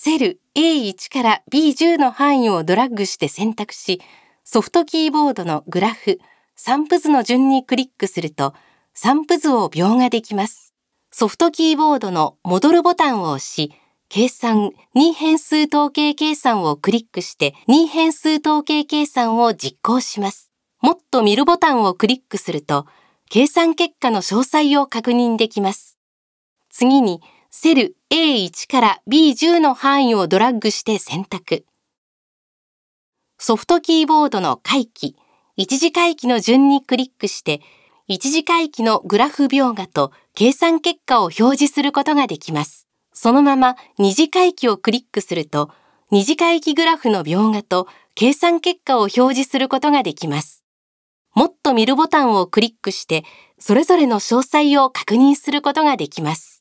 セル A1 から B10 の範囲をドラッグして選択し、ソフトキーボードのグラフ、散布図の順にクリックすると、散布図を描画できます。ソフトキーボードの戻るボタンを押し、計算2変数統計計算をクリックして2変数統計計算を実行します。もっと見るボタンをクリックすると、計算結果の詳細を確認できます。次に、セル A1 から B10 の範囲をドラッグして選択。ソフトキーボードの回帰、一次回帰の順にクリックして、一次回帰のグラフ描画と計算結果を表示することができます。そのまま二次回帰をクリックすると、二次回帰グラフの描画と計算結果を表示することができます。もっと見るボタンをクリックして、それぞれの詳細を確認することができます。